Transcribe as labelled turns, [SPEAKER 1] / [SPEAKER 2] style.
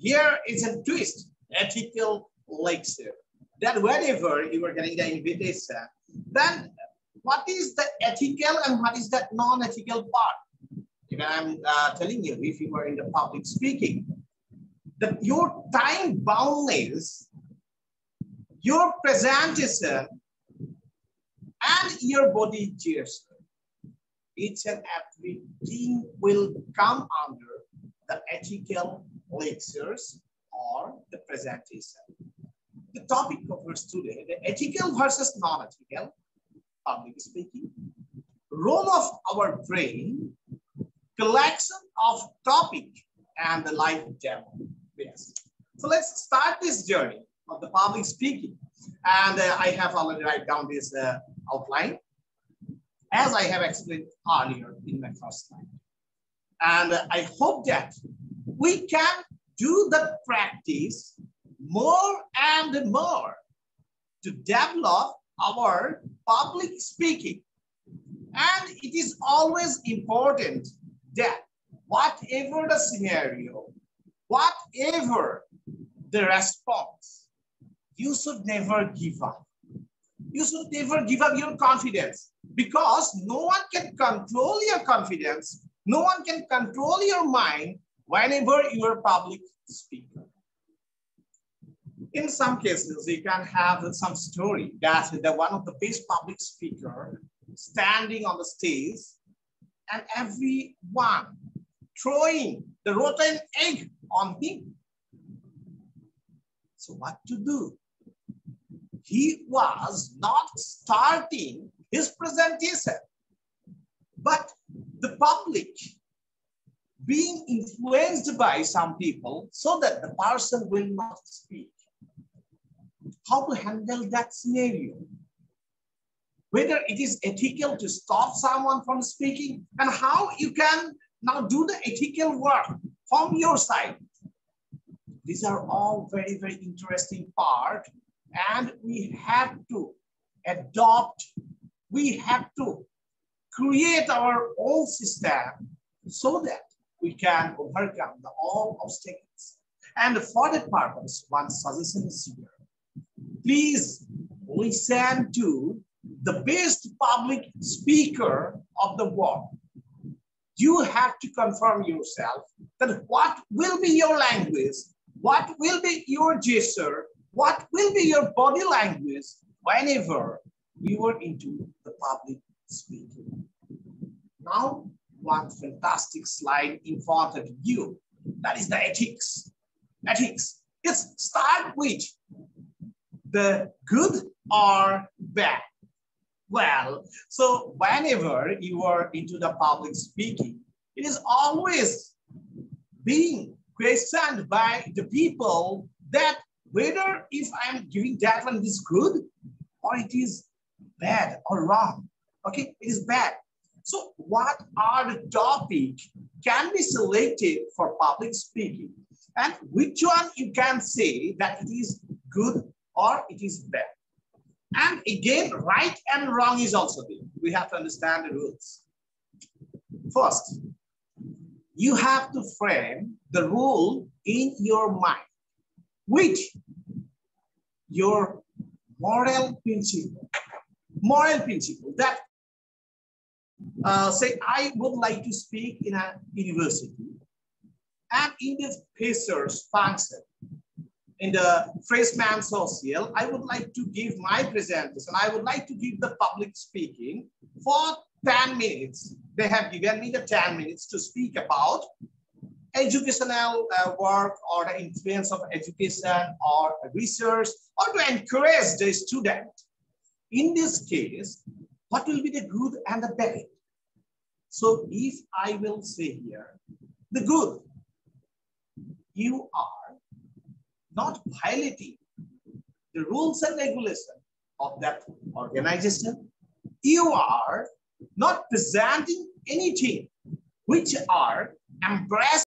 [SPEAKER 1] here is a twist, ethical lecture. That whenever you are getting the invitation, then what is the ethical and what is that non-ethical part? Even I'm uh, telling you, if you are in the public speaking, that your time boundness, your presentation, and your body gesture, each and everything will come under the ethical lectures or the presentation. The topic covers today the ethical versus non-ethical public speaking, role of our brain, collection of topic, and the live demo. Yes. So let's start this journey of the public speaking. And uh, I have already write down this uh, outline as I have explained earlier in my first slide. And uh, I hope that we can do the practice more and more to develop our public speaking. And it is always important that whatever the scenario, whatever the response, you should never give up. You should never give up your confidence because no one can control your confidence. No one can control your mind whenever you are public speaker. In some cases, you can have some story that the one of the best public speaker standing on the stage and everyone throwing the rotten egg on him. So what to do? He was not starting his presentation, but the public being influenced by some people so that the person will not speak. How to handle that scenario? Whether it is ethical to stop someone from speaking and how you can now do the ethical work from your side. These are all very, very interesting part and we have to adopt, we have to create our own system so that we can overcome the all obstacles. And for that purpose, one suggestion is here. Please listen to the best public speaker of the world. You have to confirm yourself that what will be your language, what will be your gesture, what will be your body language whenever you are into the public speaking. Now, one fantastic slide in front of you. That is the ethics. Ethics. It's start with the good or bad. Well, so whenever you are into the public speaking, it is always being questioned by the people that whether if I'm giving that one is good or it is bad or wrong. Okay, it is bad. So what are the topic can be selected for public speaking and which one you can say that it is good or it is bad. And again, right and wrong is also there. We have to understand the rules. First, you have to frame the rule in your mind, which your moral principle, moral principle that uh, say, I would like to speak in a university. And in this PACERS function, in the freshman social, I would like to give my presentation. I would like to give the public speaking for 10 minutes. They have given me the 10 minutes to speak about educational uh, work or the influence of education or research or to encourage the student. In this case, what will be the good and the bad? So if I will say here, the good, you are not violating the rules and regulation of that organization. You are not presenting anything which are embraced